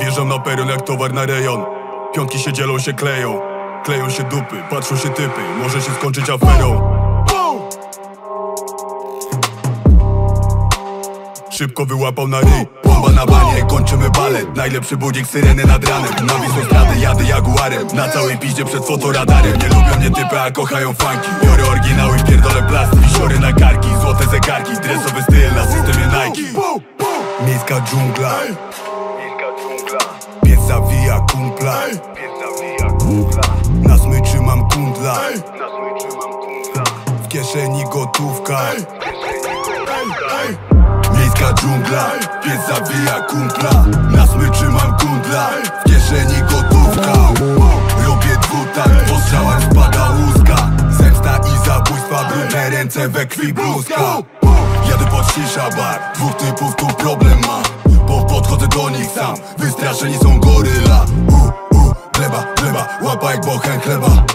Wjeżdżam na peron jak towar na rejon. Piątki się dzielą, się kleją. Kleją się dupy, patrzą się typy. Może się skończyć aferą. Szybko wyłapał na ryj. Bomba na banie, kończymy balet. Najlepszy budzik, syreny nad ranem. Na wisłą straty jadę jaguarem. Na całej piździe przed fotoradarem. Nie lubią mnie typy, a kochają funki Biorę oryginały i pierdolę plastik Wiory na karki, złote zegarki. Dresowy styl na systemie Nike. Miejska dżungla kumpla. Na smyczy mam kundla. W kieszeni gotówka. Miejska dżungla. Pies zabija kumpla. Na smyczy mam kundla. W kieszeni gotówka. Robię dwutak Po strzałach spada łuska Zemsta i zabójstwa Brudne ręce we krwi bluzka Jadę pod shisha bar. Dwóch typów tu problem ma. Bo podchodzę do nich sam. Wystraszeni są goryla 我看看吧？